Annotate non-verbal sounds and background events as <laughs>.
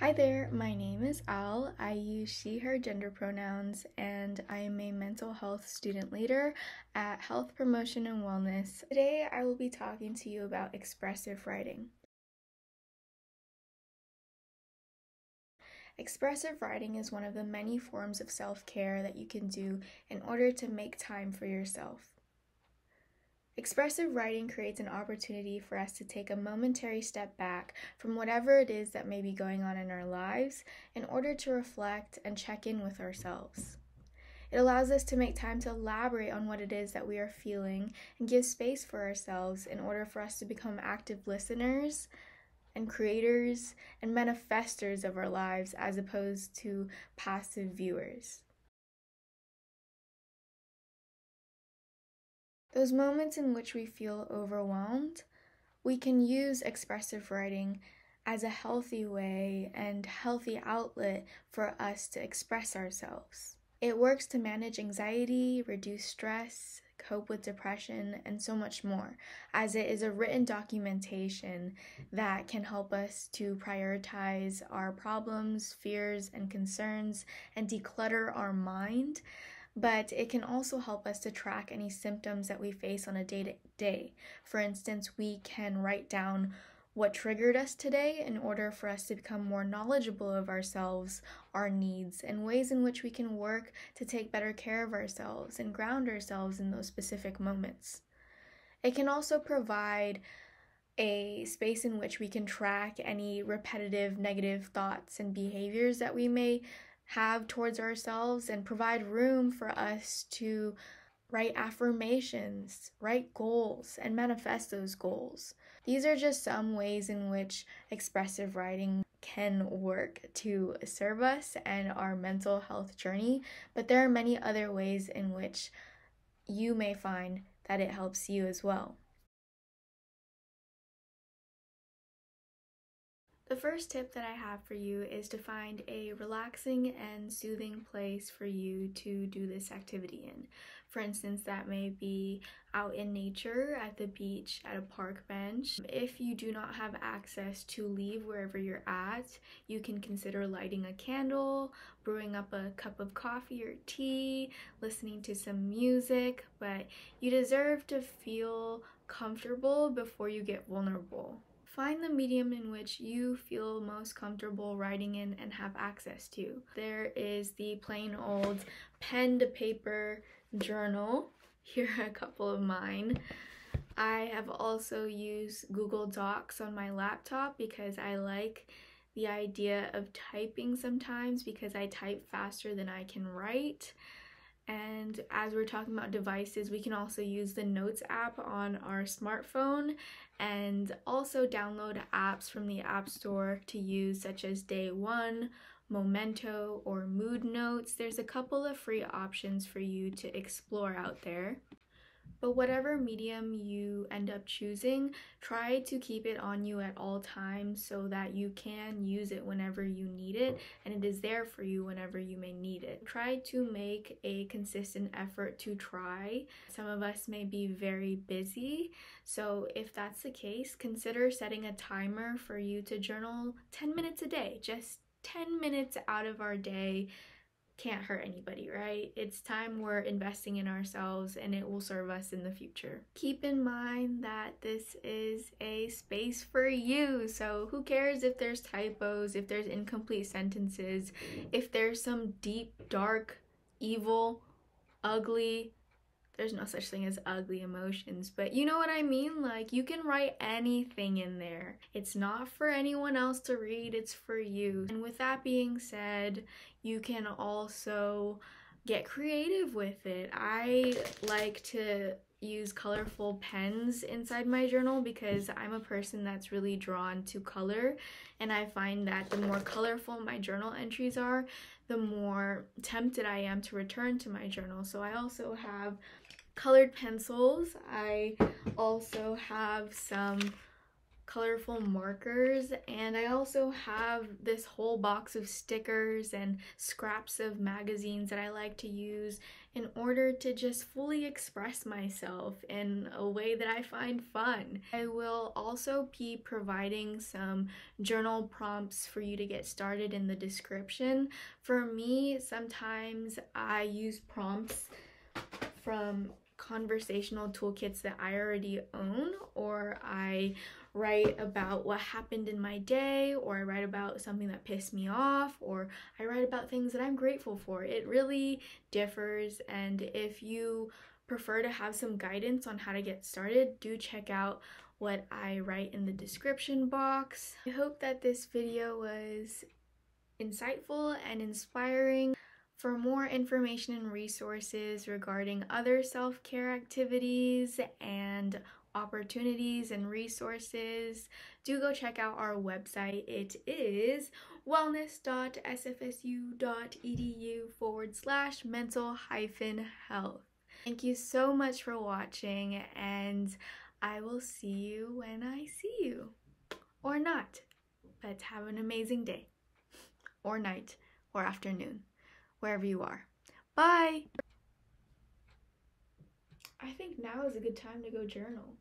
Hi there, my name is Al. I use she, her gender pronouns, and I am a mental health student leader at Health Promotion and Wellness. Today, I will be talking to you about expressive writing. Expressive writing is one of the many forms of self care that you can do in order to make time for yourself. Expressive writing creates an opportunity for us to take a momentary step back from whatever it is that may be going on in our lives in order to reflect and check in with ourselves. It allows us to make time to elaborate on what it is that we are feeling and give space for ourselves in order for us to become active listeners and creators and manifestors of our lives as opposed to passive viewers. Those moments in which we feel overwhelmed, we can use expressive writing as a healthy way and healthy outlet for us to express ourselves. It works to manage anxiety, reduce stress, cope with depression, and so much more, as it is a written documentation that can help us to prioritize our problems, fears, and concerns and declutter our mind but it can also help us to track any symptoms that we face on a day to day. For instance, we can write down what triggered us today in order for us to become more knowledgeable of ourselves, our needs, and ways in which we can work to take better care of ourselves and ground ourselves in those specific moments. It can also provide a space in which we can track any repetitive negative thoughts and behaviors that we may have towards ourselves and provide room for us to write affirmations, write goals, and manifest those goals. These are just some ways in which expressive writing can work to serve us and our mental health journey, but there are many other ways in which you may find that it helps you as well. The first tip that I have for you is to find a relaxing and soothing place for you to do this activity in. For instance, that may be out in nature, at the beach, at a park bench. If you do not have access to leave wherever you're at, you can consider lighting a candle, brewing up a cup of coffee or tea, listening to some music, but you deserve to feel comfortable before you get vulnerable. Find the medium in which you feel most comfortable writing in and have access to. There is the plain old pen to paper journal. <laughs> Here are a couple of mine. I have also used Google Docs on my laptop because I like the idea of typing sometimes because I type faster than I can write. And as we're talking about devices, we can also use the Notes app on our smartphone and also download apps from the App Store to use, such as Day One, Memento, or Mood Notes. There's a couple of free options for you to explore out there. But whatever medium you end up choosing, try to keep it on you at all times so that you can use it whenever you need it and it is there for you whenever you may need it. Try to make a consistent effort to try. Some of us may be very busy, so if that's the case, consider setting a timer for you to journal 10 minutes a day. Just 10 minutes out of our day can't hurt anybody, right? It's time we're investing in ourselves and it will serve us in the future. Keep in mind that this is a space for you. So, who cares if there's typos, if there's incomplete sentences, if there's some deep, dark, evil, ugly, there's no such thing as ugly emotions, but you know what I mean? Like, you can write anything in there. It's not for anyone else to read, it's for you. And with that being said, you can also get creative with it. I like to use colorful pens inside my journal because I'm a person that's really drawn to color and I find that the more colorful my journal entries are, the more tempted I am to return to my journal. So I also have colored pencils. I also have some colorful markers and I also have this whole box of stickers and scraps of magazines that I like to use in order to just fully express myself in a way that I find fun. I will also be providing some journal prompts for you to get started in the description. For me, sometimes I use prompts from conversational toolkits that I already own, or I write about what happened in my day, or I write about something that pissed me off, or I write about things that I'm grateful for. It really differs, and if you prefer to have some guidance on how to get started, do check out what I write in the description box. I hope that this video was insightful and inspiring. For more information and resources regarding other self care activities and opportunities and resources, do go check out our website. It is wellness.sfsu.edu forward slash mental hyphen health. Thank you so much for watching, and I will see you when I see you. Or not. But have an amazing day, or night, or afternoon wherever you are. Bye! I think now is a good time to go journal.